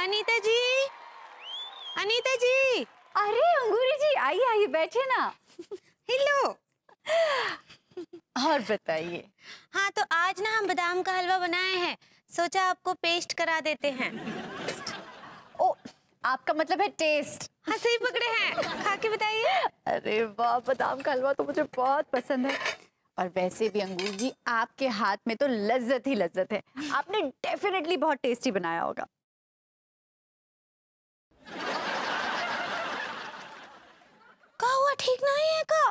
अनीता जी। अनीता जी। अरे अंगूरी जी आइए आइए बैठे ना। हेलो। और बताइए। हाँ तो आज ना हम बादाम का हलवा बनाए हैं। सोचा आपको पेस्ट करा देते हैं। ओ आपका मतलब है टेस्ट हाँ सही पकड़े हैं। खा के बताइए। अरे वाह बादाम का हलवा तो मुझे बहुत पसंद है। और वैसे भी अंगूर जी आपके हाथ में तो लज्जत ही लज्जत है। आपने डेफिनेटली बहुत टेस्टी बनाया होगा का हुआ ठीक नहीं है का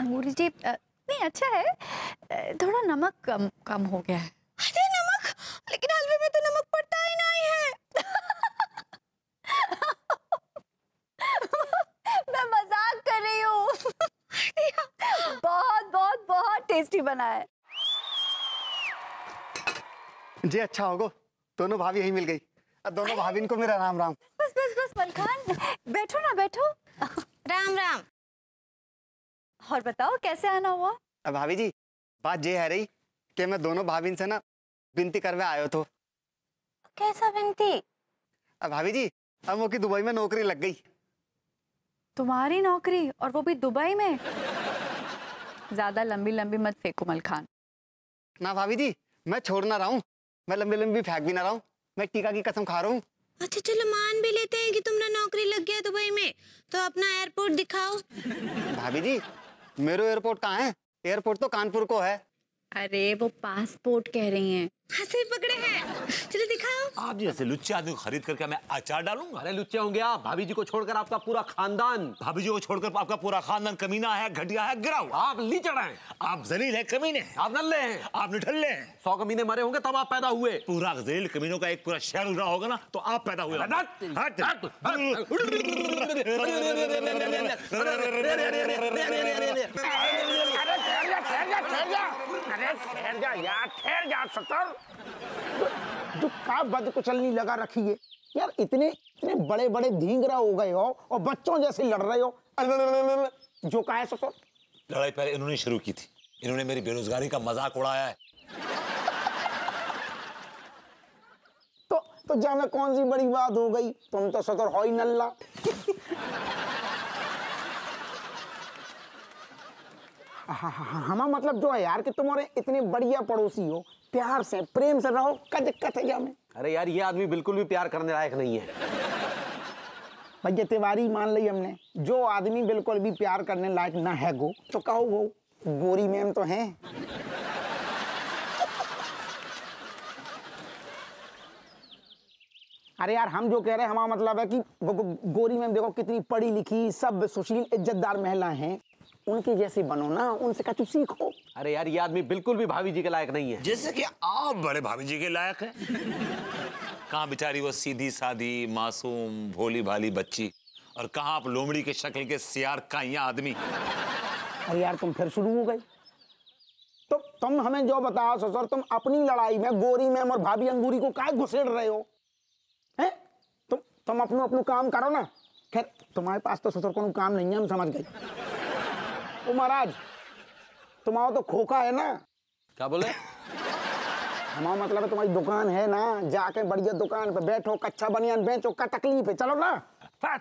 अंगूरी जी नहीं अच्छा है। थोड़ा नमक कम कम हो गया है। अरे नमक? लेकिन हलवे में तो नमक पड़ता ही नहीं है। मैं मज़ाक कर रही हूँ। बहुत बहुत बहुत टेस्टी बना है। जी अच्छा होगो। दोनों भाभी यही मिल गई। अब दोनों भाभी को मेरा राम राम मलखान बैठो ना बैठो। राम राम। और बताओ कैसे आना हुआ? अब भाभी जी बात ये है रही कि मैं दोनों भाभी से ना विनती करवे आयो तो। कैसा विनती? अब भाभी जी अब वो की दुबई में नौकरी लग गई। तुम्हारी नौकरी और वो भी दुबई में? ज़्यादा लंबी लंबी मत फेंको मल खान। ना भाभी जी मैं छोड़ ना रहा हूँ। मैं लंबी लंबी फेंक भी ना रहा हूँ। मैं टीका की कसम खा रहा हूँ। अच्छा चलो मान भी लेते हैं कि तुमने नौकरी लग गया दुबई में। तो अपना एयरपोर्ट दिखाओ। भाभी जी मेरे एयरपोर्ट कहाँ है? एयरपोर्ट तो कानपुर को है। अरे वो पासपोर्ट कह रही हैं। सही पकड़े हैं। चलो दिखाओ। आप जैसे लुच्चे आदमी को खरीद करके मैं अचार डालूँगा? अरे लुच्चे होंगे आप। भाभी जी को छोड़कर आपका पूरा खानदान। भाभी जी को छोड़कर आपका पूरा खानदान कमीना है घटिया है गिराऊ आप लीचड़ हैं। आप जलील है कमीने हैं। आप नल्ले हैं। आप निठल्ले हैं। सौ कमीने मरे होंगे तब आप पैदा हुए। पूरा जलील कमीनों का एक पूरा शहर उड़ होगा ना तो आप पैदा हुए। हट, हट। अरे ठहर जा ठहर जा ठहर जा। अरे ठहर जा यार ठहर जा सतर। जो का बद कुचलनी लगा रखी है। यार इतने इतने बड़े बड़े धींगरा हो गए हो और बच्चों जैसे लड़ रहे हो। जो का है सतर लड़ाई पहले इन्होंने शुरू की थी। इन्होंने मेरी बेरोजगारी का मज़ाक उड़ाया है। तो तो जाने कौन सी बड़ी बात हो गई? तुम तो सतर हो ही नल्ला। हाँ हाँ हाँ हमारा मतलब जो है यार कि तुम्हारे इतने बढ़िया पड़ोसी हो प्यार से प्रेम से रहो क्या दिक्कत है क्या में? अरे यार ये आदमी बिल्कुल भी प्यार करने लायक नहीं है। भैया तिवारी मान ली हमने। जो आदमी बिल्कुल भी प्यार करने लायक ना है गो तो कहो वो गोरी मैम तो हैं। अरे यार हम जो कह रहे हैं हमारा मतलब है कि गो, गो, गोरी मैम देखो कितनी पढ़ी लिखी सब सुशील इज्जतदार महिला हैं। उनकी जैसी बनो ना उनसे कछु सीखो। अरे यार ये आदमी बिल्कुल भी भाभी जी के लायक नहीं है। जैसे कि आप बड़े भाभी जी के लायक हैं। कहाँ बेचारी वो सीधी सादी मासूम भोली भाली बच्ची और कहाँ आप लोमड़ी के शक्ल के सियार काइया आदमी। अरे यार तुम फिर शुरू हो गई। तो तुम हमें जो बताओ ससुर तुम अपनी लड़ाई में गोरी मैम और भाभी अंगूरी को काय घुसेड़ रहे हो? हैं? तुम तुम अपनो अपनो काम करो ना। खैर तुम्हारे पास तो ससुर को काम नहीं है हम समझ गए। ओ महाराज तुम्हारा तो खोखा है ना? क्या बोले? हमारा मतलब है तुम्हारी दुकान है ना जाके बढ़िया दुकान पे बैठो कच्चा बनियान बेचो का तकलीफ़ है? चलो ना। है?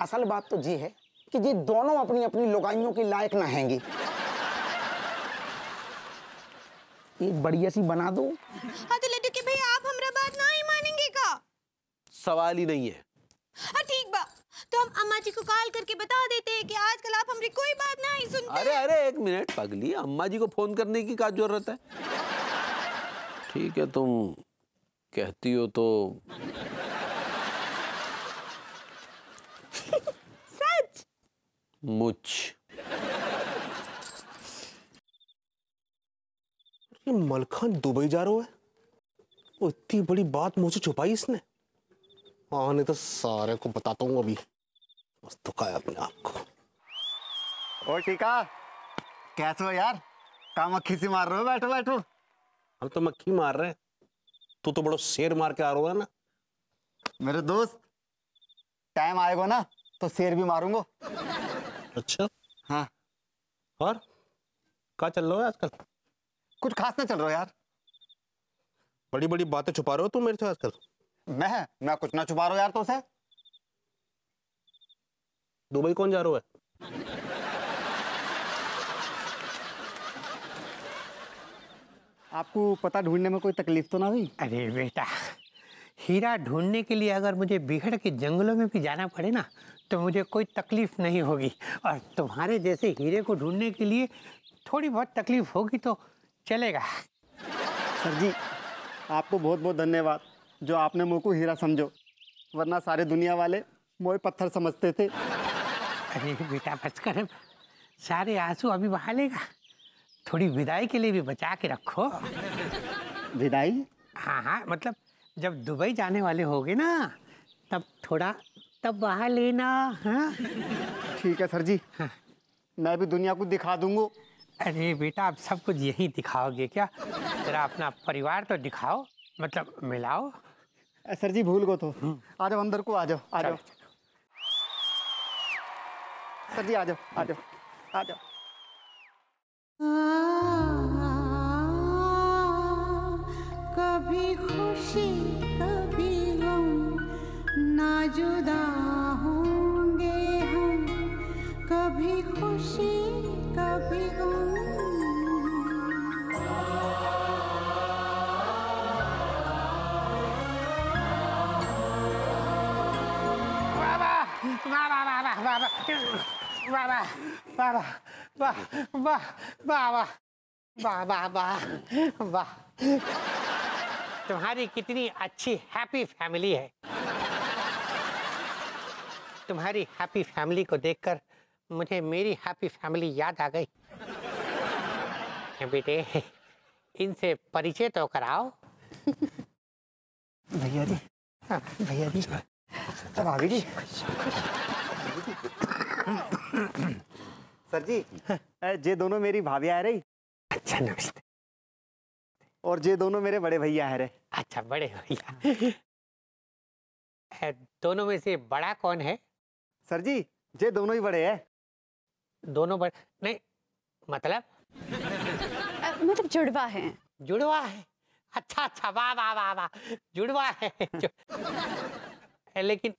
असल बात तो ये है कि ये दोनों अपनी अपनी लुगाइयों के लायक ना हैंगी। एक बढ़िया सी बना दो? हाँ तो लड्डू के भैया आप हमरा बात ना ही मानेंगे का? सवाल ही नहीं है। हाँ ठीक बा तो हम अम्मा जी को कॉल करके बता देते हैं कि आजकल आप हमारी कोई बात नहीं सुनते अरे अरे एक मिनट पगली अम्मा जी को फ़ोन करने की क्या ज़रूरत है? ठीक है तुम कहती हो तो सच? मुझ ये मलखान दुबई जा रहा है? वो इतनी बड़ी बात मुझसे छुपाई इसने। हाँ नहीं तो सारे को बताता हूँ अभी। बस दुखाया अपने आप को। और टीका कैसे हो यार? काम अखी से मार रहे हो? बैठो बैठो। हम तो मक्खी मार रहे हैं। तू तो बड़ो शेर मार के आ रहा है ना। मेरे दोस्त टाइम आएगा ना तो शेर भी मारूँगा। अच्छा? हाँ। और? क्या चल रहा है आजकल? कुछ खास ना चल रहा यार। बड़ी बड़ी बातें छुपा रहे हो तुम मेरे से आजकल? मैं मैं कुछ ना छुपा रहा हूँ यार तो दुबई कौन जा रहा है? आपको पता ढूँढने में कोई तकलीफ़ तो ना हुई? अरे बेटा हीरा ढूँढने के लिए अगर मुझे बिहड़ के जंगलों में भी जाना पड़े ना तो मुझे कोई तकलीफ़ नहीं होगी। और तुम्हारे जैसे हीरे को ढूँढने के लिए थोड़ी बहुत तकलीफ़ होगी तो चलेगा। सर जी आपको बहुत बहुत धन्यवाद जो आपने मुझको हीरा समझो वरना सारे दुनिया वाले मोए पत्थर समझते थे। अरे बेटा बस कर सारे आँसू अभी बहा लेगा। थोड़ी विदाई के लिए भी बचा के रखो। विदाई? हाँ हाँ मतलब जब दुबई जाने वाले होगे ना तब थोड़ा तब बहा लेना हाँ। ठीक है सर जी हाँ। मैं भी दुनिया को दिखा दूँगा। अरे बेटा आप सब कुछ यही दिखाओगे क्या? जरा अपना परिवार तो दिखाओ मतलब मिलाओ। सर जी भूल गो तो। आ जाओ अंदर को आ जाओ आ जाओ। सर जी आ जाओ आ जाओ आ जाओ। कभी खुशी कभी गम ना जुदा बाबा बाबा वाह वाह वाह वाह वाह वाह तुम्हारी कितनी अच्छी हैप्पी फैमिली है। तुम्हारी हैप्पी फैमिली को देखकर मुझे मेरी हैप्पी फैमिली याद आ गई। बेटे इनसे परिचय तो कराओ। भैया जी हाँ, भैया जी। अब आ गई अच्छा। सर जी जे दोनों मेरी भाभी आ रही। अच्छा नमस्ते। और जे दोनों मेरे बड़े भैया है रहे अच्छा बड़े भैया। दोनों में से बड़ा कौन है? सर जी जे दोनों ही बड़े हैं। दोनों बड़े नहीं मतलब? मतलब जुड़वा है। जुड़वा है? अच्छा अच्छा वाह वाह वाह वाह जुड़वा है लेकिन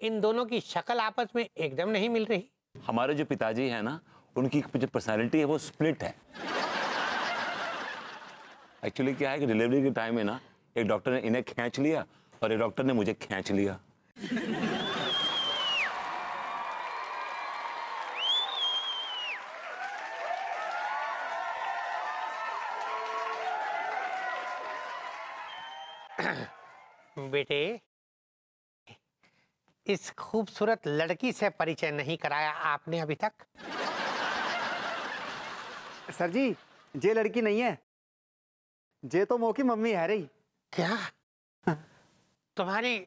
इन दोनों की शक्ल आपस में एकदम नहीं मिल रही। हमारे जो पिताजी हैं ना उनकी जो पर्सनैलिटी है वो स्प्लिट है। एक्चुअली क्या है कि डिलीवरी के टाइम में ना एक डॉक्टर ने इन्हें खींच लिया और एक डॉक्टर ने मुझे खींच लिया। बेटे इस खूबसूरत लड़की से परिचय नहीं कराया आपने अभी तक? सर जी जे लड़की नहीं है। जे तो मो की मम्मी है रही। क्या? तुम्हारी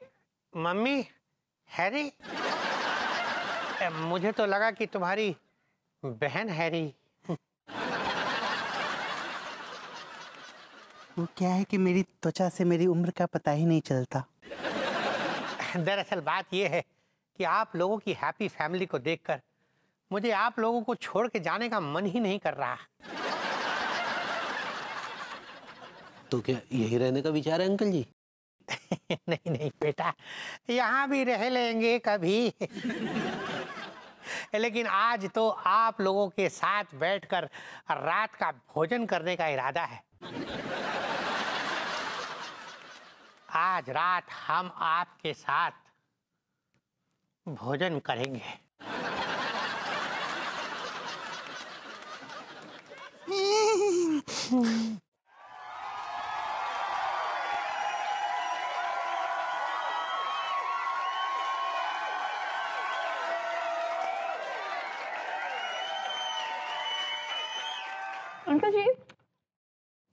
मम्मी हैरी ए, मुझे तो लगा कि तुम्हारी बहन हैरी वो क्या है कि मेरी त्वचा से मेरी उम्र का पता ही नहीं चलता? दरअसल बात यह है कि आप लोगों की हैप्पी फैमिली को देखकर मुझे आप लोगों को छोड़ के जाने का मन ही नहीं कर रहा। तो क्या यही रहने का विचार है अंकल जी? नहीं नहीं बेटा यहाँ भी रह लेंगे कभी। लेकिन आज तो आप लोगों के साथ बैठकर रात का भोजन करने का इरादा है। आज रात हम आपके साथ भोजन करेंगे। अंकल जी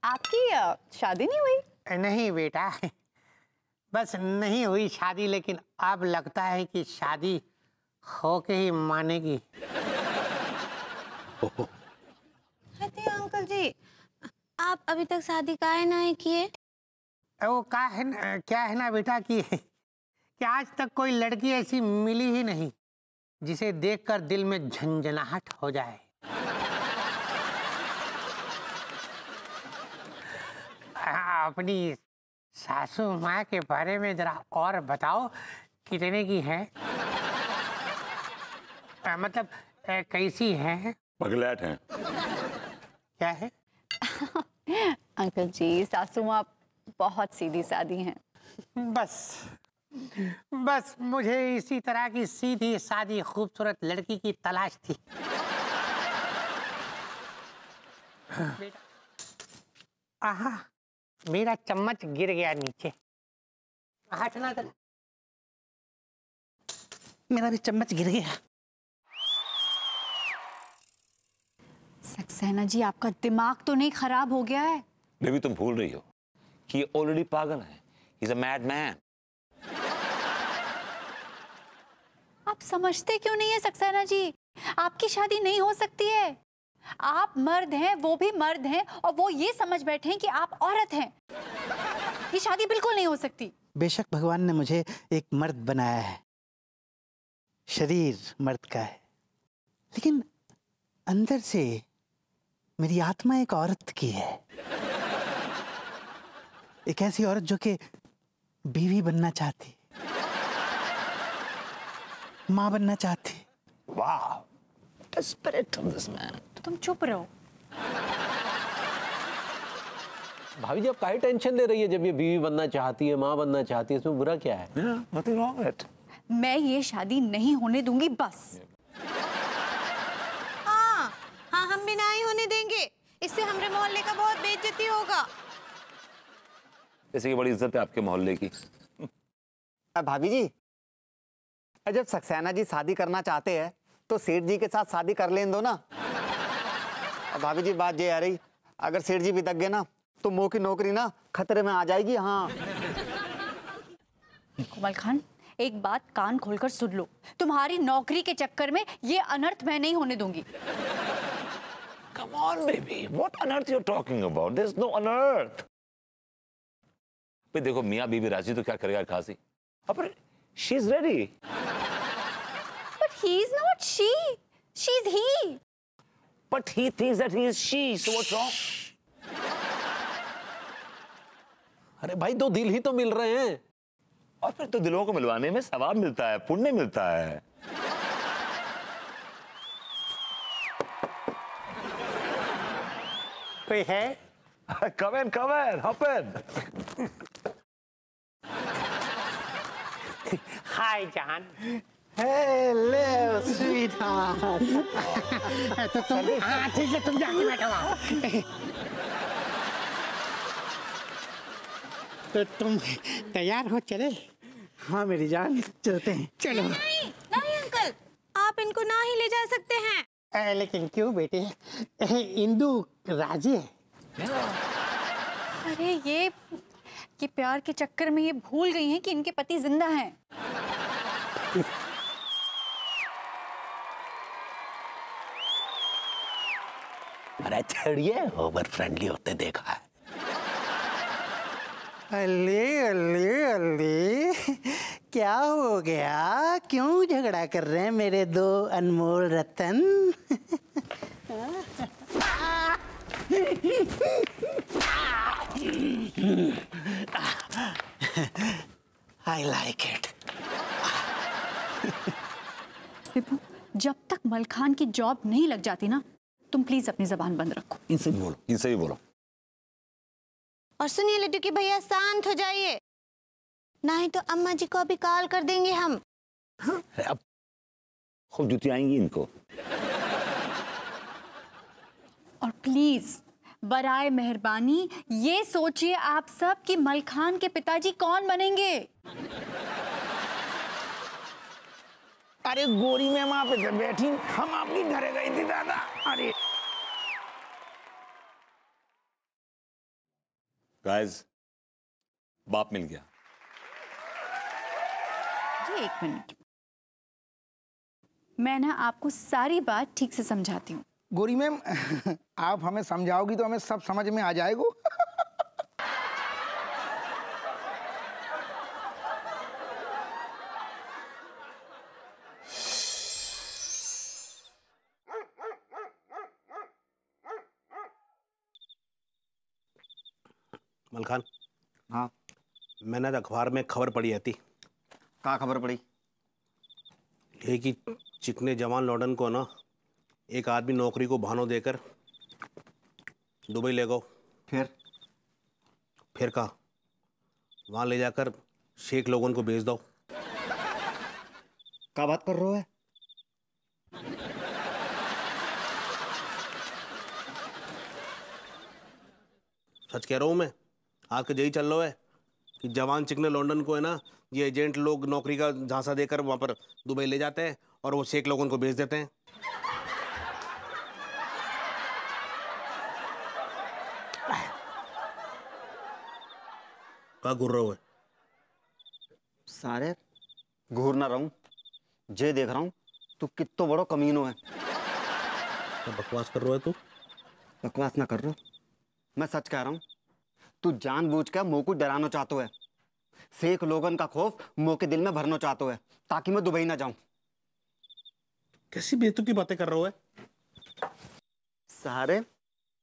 आपकी शादी नहीं हुई? नहीं बेटा। बस नहीं हुई शादी लेकिन अब लगता है कि शादी हो के ही मानेगी। अंकल जी आप अभी तक शादी काहे नहीं किए? वो क्या है ना क्या है ना बेटा कि कि आज तक कोई लड़की ऐसी मिली ही नहीं जिसे देखकर दिल में झंझनाहट हो जाए। अपनी सासू माँ के बारे में जरा और बताओ कितने की है? आ, मतलब आ, कैसी है? पगलैट हैं। क्या है? अंकल जी सासू माँ बहुत सीधी सादी हैं। बस बस मुझे इसी तरह की सीधी सादी खूबसूरत लड़की की तलाश थी। बेटा। आहा मेरा चम्मच गिर गया नीचे। कर। मेरा भी चम्मच गिर गया। सक्सेना जी आपका दिमाग तो नहीं खराब हो गया है? बेबी तुम भूल रही हो कि ये ऑलरेडी पागल है। इज़ अ मैड मैन आप समझते क्यों नहीं है सक्सेना जी? आपकी शादी नहीं हो सकती है। आप मर्द हैं वो भी मर्द हैं और वो ये समझ बैठे हैं कि आप औरत हैं। ये शादी बिल्कुल नहीं हो सकती। बेशक भगवान ने मुझे एक मर्द बनाया है। शरीर मर्द का है। लेकिन अंदर से मेरी आत्मा एक औरत की है। एक ऐसी औरत जो कि बीवी बनना चाहती। माँ बनना चाहती। वाह the spirit of this man. तो तुम चुप रहो। भाभी जी आप काहे टेंशन ले रही है जब ये बीवी बनना चाहती है माँ बनना चाहती है इसमें बुरा क्या है? Yeah मैं ये शादी नहीं होने दूँगी बस। हाँ हाँ हम भी ना ही होने देंगे। इससे हमारे मोहल्ले का बहुत बेइज्जती होगा। जैसे कि बड़ी इज़्ज़त है आपके मोहल्ले की। भाभी जी जब सक्सेना जी शादी करना चाहते हैं तो सेठ जी के साथ शादी कर लें दो ना। भाभी जी बात ये आ रही अगर सेठ जी भी दग गए ना तो मोह की नौकरी ना खतरे में आ जाएगी हाँ। कोमल खान एक बात कान खोलकर सुन लो। तुम्हारी नौकरी के चक्कर में ये अनर्थ मैं नहीं होने दूँगी। Come on baby what on earth you're talking about? There's no unearth भाई देखो मियाँ बीबी राज़ी तो क्या करेगा खासी? अब she is ready but he is not she she is he but he thinks that he is she. So what's wrong? अरे भाई दो दिल ही तो मिल रहे हैं और फिर तो दिलों को मिलवाने में सवाब मिलता है पुण्य मिलता है कोई है कमेन कमेन हपेन हाय जान हेलो स्वीट तो तुम हाँ ठीक है तुम जाके बैठो तो तुम तैयार हो चले हाँ मेरी जान चलते हैं। चलो। नहीं नहीं अंकल आप इनको ना ही ले जा सकते हैं। ए, लेकिन क्यों बेटे? इंदु राज़ी है। अरे ये ये प्यार के चक्कर में ये भूल गई हैं कि इनके पति ज़िंदा हैं। अरे छड़िए ओवर फ्रेंडली होते देखा है। अल्ले अल्ले अल्ले क्या हो गया? क्यों झगड़ा कर रहे हैं मेरे दो अनमोल रतन? आई लाइक इट जब तक मलखान की जॉब नहीं लग जाती ना तुम प्लीज़ अपनी जबान बंद रखो। इनसे भी बोलो इनसे भी बोलो। और सुनिए लड्डू की भैया शांत हो जाइए। नहीं तो अम्मा जी को अभी कॉल कर देंगे हम। अरे अब खूब जुती आएँगी इनको। और प्लीज़ बराए मेहरबानी ये सोचिए आप सब कि मलखान के पिताजी कौन बनेंगे? अरे गोरी मैम आप इधर बैठी हम आपकी घरे गई थी दादा। अरे। गाइस बाप मिल गया। जी एक मिनट। मैं ना आपको सारी बात ठीक से समझाती हूँ। गोरी मैम आप हमें समझाओगी तो हमें सब समझ में आ जाएगा। मलखान हाँ। मैंने आज अखबार में खबर पढ़ी थी कहाँ खबर पड़ी ये कि चिकने जवान लॉर्डन को ना एक आदमी नौकरी को बहानों देकर दुबई ले गो फिर? फिर कहा? वहाँ ले जाकर शेख लोगों को भेज दो। क्या बात कर रहे हो है? सच कह रहा हूँ मैं। आजकल यही चल रहा है कि जवान चिकने लंदन को है ना ये एजेंट लोग नौकरी का झांसा देकर वहाँ पर दुबई ले जाते हैं और वो शेख लोगों को भेज देते हैं। क्या घूर रहा है? सारे घूर ना रहूँ जे देख रहा हूँ तू कितो बड़ो कमीनो है। क्या बकवास कर रहा है तू? बकवास ना कर रो मैं सच कह रहा हूँ तू जानबूझ कर मुँह को डराना चाहते है। शेख लोगन का खौफ मुँह के दिल में भरना चाहते है ताकि मैं दुबई ना जाऊँ। कैसी बेतु की बातें कर रहा है सारे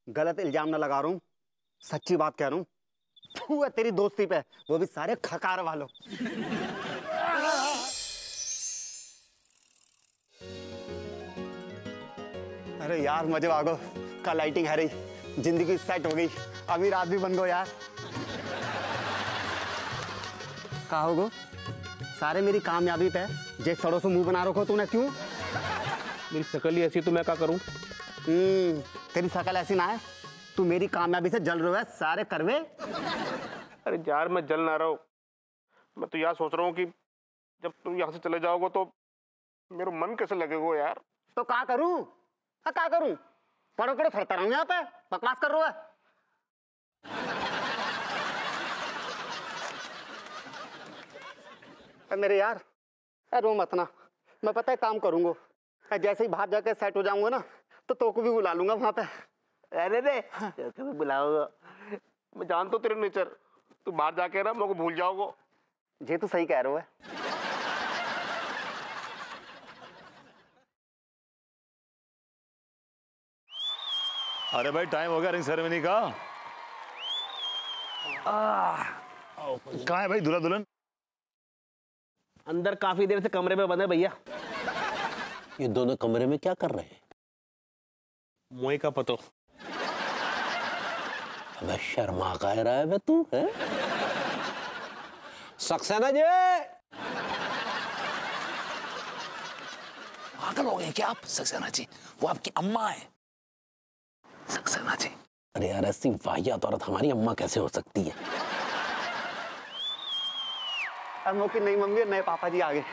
गलत इल्ज़ाम ना लगा रहा हूँ सच्ची बात कह रहा हूँ तू है तेरी दोस्ती पे वो भी सारे खकार वालों। अरे यार मज़े आ गो का लाइटिंग है रही। ज़िंदगी सेट हो गई। अभी रात भी बन गो यार। कहा होगो सारे मेरी कामयाबी पे जे सड़ों से मुँह बना रखो तूने क्यों? मेरी शकल ही ऐसी तो मैं क्या करूँ? हम्म तेरी शकल ऐसी ना है। तू मेरी कामयाबी से जल रहा है सारे करवे। अरे यार मैं जल ना रहा हूँ। मैं तो यार सोच रहा हूँ कि जब तुम यहाँ से चले जाओगे तो मेरा मन कैसे लगेगा यार? तो का करूँ? हाँ का करूँ? पढ़ो पढ़ो फरता रहूँ यहाँ पे। बकवास कर रहा है? अरे मेरे यार अरे रो मत ना। मैं पता है काम करूँगा। अरे जैसे ही बाहर जाकर सेट हो जाऊँगा ना तो तो को भी बुला लूँगा वहाँ पे। अरे रे कभी बुलाओगे मैं जानता हूँ तेरे नेचर। तू बाहर जाके ना मेरे को भूल जाओगे। जी तो सही कह रहे हो। अरे भाई टाइम हो गया रिंग सेरेमनी का। कहाँ है भाई दूल्हा दुल्हन? अंदर काफ़ी देर से कमरे में बंद है भैया। ये दोनों कमरे में क्या कर रहे हैं? मोई का पतो। अबे शर्मा का रहा है बे तू है? सक्सेना जी! पागल हो गए क्या आप सक्सेना जी? वो आपकी अम्मा है। सक्सेना जी। अरे यार ऐसी वाहियात औरत हमारी अम्मा कैसे हो सकती है? अरे मौकी नई मम्मी और नए पापा जी आ गए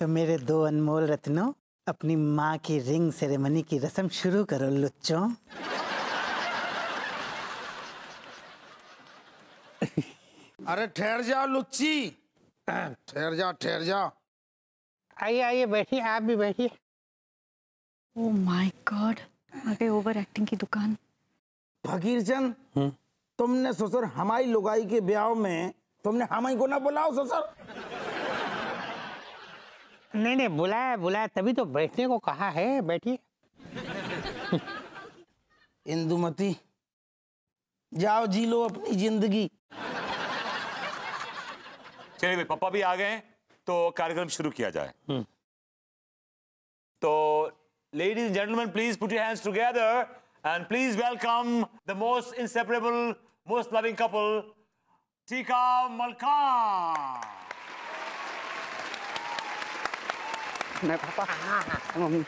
तो मेरे दो अनमोल रत्नों अपनी माँ की रिंग सेरेमनी की रस्म शुरू करो लुच्चों। अरे ठहर जा लुच्ची। ठहर जा ठहर जा। आइए आइए बैठिए आप भी बैठिए। ओ माय गॉड आ गए ओवर एक्टिंग की दुकान। फकीर चंद तुमने ससुर हमारी लुगाई के ब्याह में तुमने हमारी को ना बुलाओ ससुर। नहीं नहीं बुलाया बुलाया तभी तो बैठने को कहा है बैठिए। इंदुमती जाओ जी लो अपनी ज़िंदगी। चलिए भाई पापा भी आ गए हैं, तो कार्यक्रम शुरू किया जाए। तो ladies and gentleman please put your hands together and please welcome the most inseparable most loving couple Tika Malkhan नए पापा मम्मी।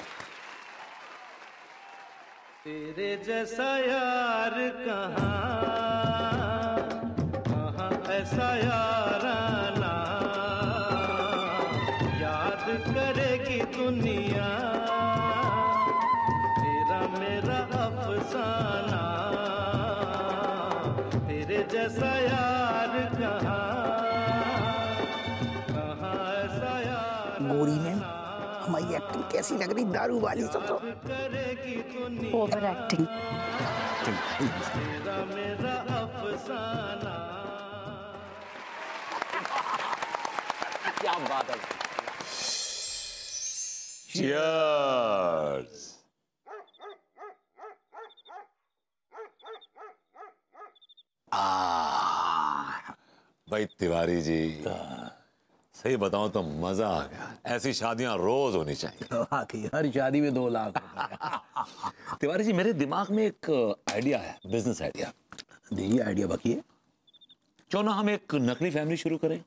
तेरे जैसा यार कहाँ? कहाँ ऐसा याराना कैसी लग रही दारू वाली करेगी दुनिया ओवर एक्टिंग मेरा अफसाना क्या बात है। Cheers. आ, भाई तिवारी जी। सही बताऊँ तो मज़ा आ गया। ऐसी शादियाँ रोज होनी चाहिए। वाकई हर शादी में दो लाख तिवारी जी मेरे दिमाग में एक आइडिया है बिज़नेस आइडिया यही आइडिया बाकी है। क्यों ना हम एक नकली फैमिली शुरू करें?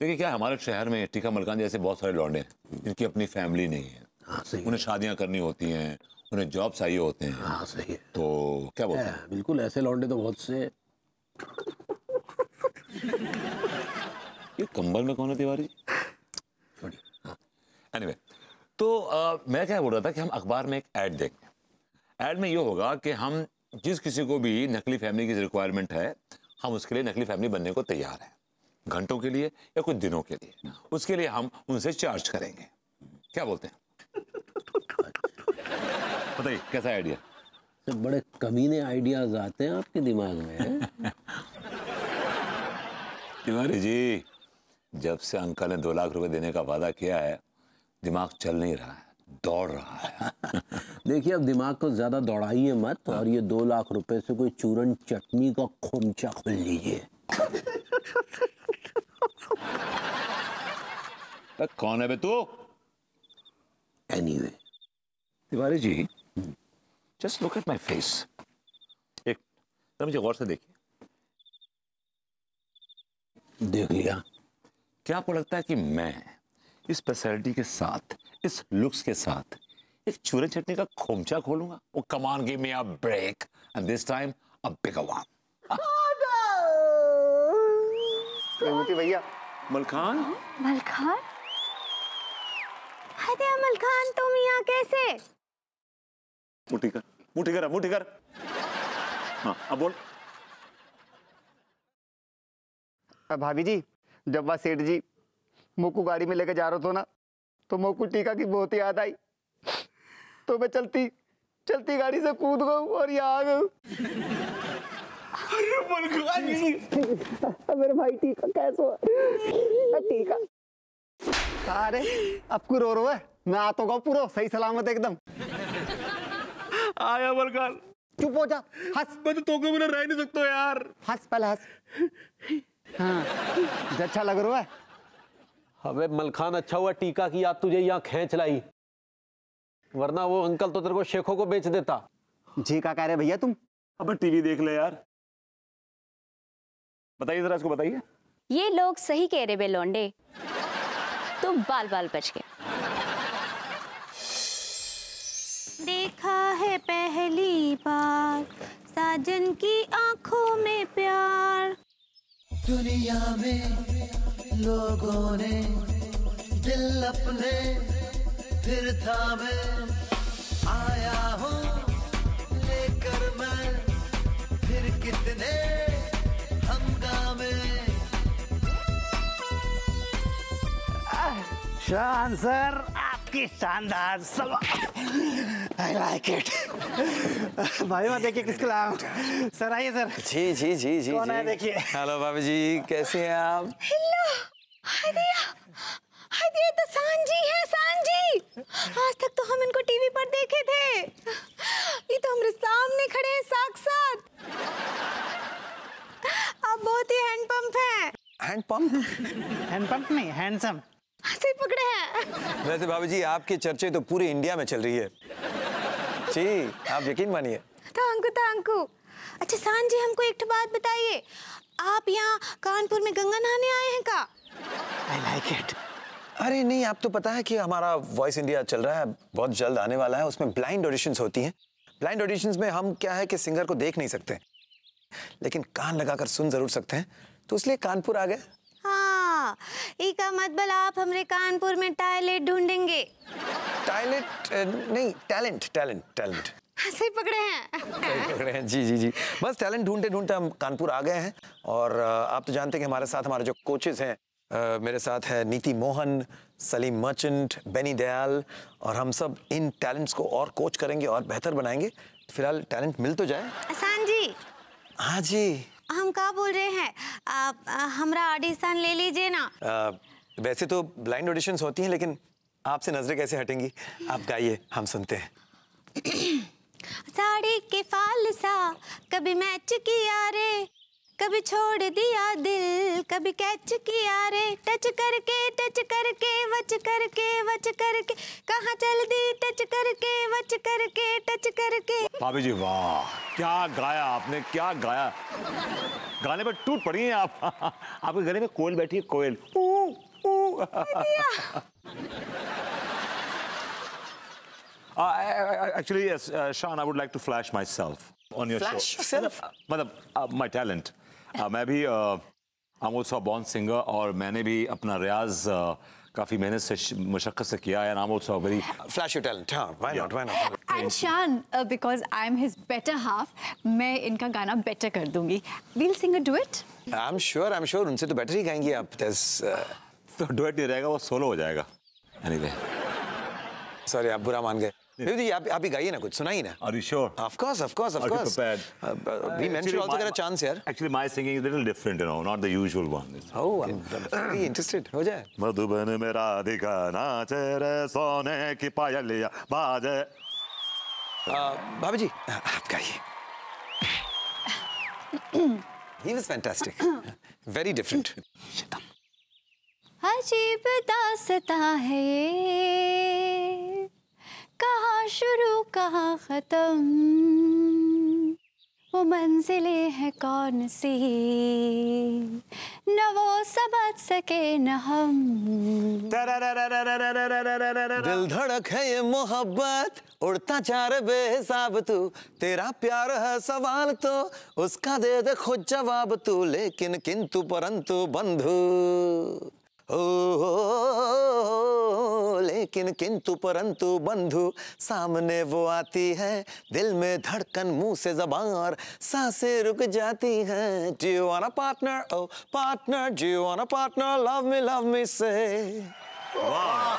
देखिए क्या हमारे शहर में टीका मलकान जैसे बहुत सारे लौंडे हैं जिनकी अपनी फैमिली नहीं है। हाँ उन्हें शादियाँ करनी होती हैं उन्हें जॉब चाहिए होते हैं। हाँ सही है। तो क्या बोलते हैं? बिल्कुल ऐसे लौंडे तो बहुत से ये कंबल में कौन है तिवारी? एनीवे तो अ, मैं क्या बोल रहा था कि हम अखबार में एक ऐड देंगे ऐड में ये होगा कि हम जिस किसी को भी नकली फैमिली की रिक्वायरमेंट है हम उसके लिए नकली फैमिली बनने को तैयार हैं। घंटों के लिए या कुछ दिनों के लिए? उसके लिए हम उनसे चार्ज करेंगे। क्या बोलते हैं? बताइए कैसा आइडिया से बड़े कमीने आइडियाज़ आते हैं आपके दिमाग में। तिवारी जी जब से अंकल ने दो लाख रुपए देने का वादा किया है दिमाग चल नहीं रहा है दौड़ रहा है। देखिए अब दिमाग को ज़्यादा दौड़ाइए मत और ये दो लाख रुपए से कोई चूरन चटनी का खोमचा खोल लीजिए। तो कौन है बे तू? Anyway Tiwari ji just look at my face एक तो मुझे गौर से देखिए। देख लिया। क्या आपको लगता है कि मैं इस पर्सनैलिटी के साथ इस लुक्स के साथ एक चूरे चटनी का खोमचा खोलूँगा? वो come on give me a break and this time a bigger one भैया मलखान? मलखान? अरे अमल तुम यहाँ कैसे? मुट्ठी कर मुट्ठी कर मुट्ठी कर। हाँ अब बोल। भाभी जी जब वह सेठ जी मोकू गाड़ी में लेके जा रहा था ना तो मोकू टीका की बहुत याद आई। तो मैं चलती चलती गाड़ी से कूद गई और यहाँ आ मेरे भाई टीका कैसे हुआ? टीका। सारे अब को रो रो है? मैं आता हूँ पूरा सही सलामत एकदम। आया मलखान चुप हो जा हंस। मैं तो तोके बिना रह नहीं सकता यार। हंस पहले हंस। हाँ। अच्छा लग रहा है? अबे मलखान अच्छा हुआ टीका की याद तुझे यहाँ खींच लाई। वरना वो अंकल तो तेरे को शेखों को बेच देता। जी का कह रहे भैया तुम? अब टीवी देख ले यार। बताइए जरा इसको बताइए। ये लोग सही कह रहे बे लौंडे। तो बाल बाल बच गए। देखा है पहली बार साजन की आँखों में प्यार। दुनिया में लोगों ने दिल अपने फिर थामे। आया हूँ लेकर मैं, फिर कितने हंगामे। शान सर। आपकी शानदार आई लाइक इट भाई वहाँ देखिए किसके लाया हूँ। सर आइए सर। जी जी जी जी कौन है देखिए। हेलो भाभी जी कैसे हैं आप? हेलो हदिया हदिया तो सांजी है सांजी आज तक तो हम इनको टीवी पर देखे थे। ये तो हमारे सामने खड़े हैं साक्षात। आप बहुत ही हैंडपंप है। हैंड पंप हैंडपंप नहीं हैंडसम। हँसी पकड़े हैं। वैसे भाभी जी आपकी चर्चे तो पूरे इंडिया में चल रही है। जी आप यकीन मानिए। तांकू तांकू अच्छा सांजी हमको एक बात बताइए। आप यहाँ कानपुर में गंगा नहाने आए हैं का? आई लाइक इट अरे नहीं आप तो पता है कि हमारा वॉइस इंडिया चल रहा है बहुत जल्द आने वाला है उसमें ब्लाइंड ऑडिशंस होती हैं। ब्लाइंड ऑडिशंस में हम क्या है कि सिंगर को देख नहीं सकते। लेकिन कान लगाकर सुन ज़रूर सकते हैं। तो इसलिए कानपुर आ गए। हाँ इका मतलब आप हमरे कानपुर में टॉयलेट ढूंढेंगे। टैलेंट नहीं टैलेंट टैलेंट टैलेंट। हँसी पकड़े हैं। सही पकड़े हैं जी जी जी। बस टैलेंट ढूंढते ढूंढते हम कानपुर आ गए हैं और आप तो जानते हैं कि हमारे साथ हमारे जो कोचेस हैं मेरे साथ है नीति मोहन सलीम मर्चेंट बेनी दयाल और हम सब इन टैलेंट्स को और कोच करेंगे और बेहतर बनाएँगे। फ़िलहाल टैलेंट मिल तो जाए। सांजी हाँ जी। हम का बोल रहे हैं? आप हमारा हमरा ऑडिशन ले लीजिए ना। आ, वैसे तो ब्लाइंड ऑडिशन होती हैं लेकिन आपसे नज़रें कैसे हटेंगी? आप गाइए हम सुनते हैं। साड़ी के फाल सा कभी मैच किया रे। कभी छोड़ दिया दिल कभी कैच किया रे टच करके टच करके वच करके वच करके कहाँ चल दी टच करके वच करके टच करके भाभी जी वाह क्या गाया आपने क्या गाया गाने पर टूट पड़ी हैं आप आपके गले में कोयल बैठी है कोयल ऊ, ऊ। Uh, actually, yes, uh, Sean, I would like to flash myself on your Flash show. yourself? मतलब uh, my talent. Uh, मैं भी uh, I'm also a born और मैंने भी अपना रियाज uh, काफ़ी मेहनत से मुशक्कत से किया है। also a very flash your talent हाँ why not why not and Shaan because I am his better half मैं इनका गाना बेटर कर दूँगी। We'll sing a duet I am sure I am sure उनसे तो बेटर ही गाएँगी आप दिस तो डुएट नहीं रहेगा वो सोलो हो जाएगा। Anyway सॉरी आप बुरा मान गए। बेबी जी आप आप ही गाइए ना कुछ सुनाइए ना are you sure Of course, of course, of Are you prepared? Uh, we men should also my- get a chance here. Actually, my singing is a little different, you know, not the usual one. Oh, I'm very interested. हो जाए. मधुबन में राधिका नाचे रे सोने की पायलिया बाजे Uh, भाभी जी आप गाइए. He was fantastic. Very different. अजीब दासता है ये कहाँ शुरू कहाँ खत्म? वो मंजिलें हैं कौन सी? न वो समझ सके न हम। दिल धड़क है ये मोहब्बत उड़ता चार बेहिसाब तू। तेरा प्यार है सवाल तो उसका दे दे खुद जवाब तू। लेकिन किंतु परंतु बंधु। लेकिन किंतु परंतु बंधु सामने वो आती है दिल में धड़कन मुँह से जबान साँसें रुक जाती है। Do you partner oh partner do you partner love me love me से वाह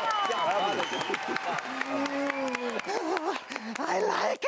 आई लाइक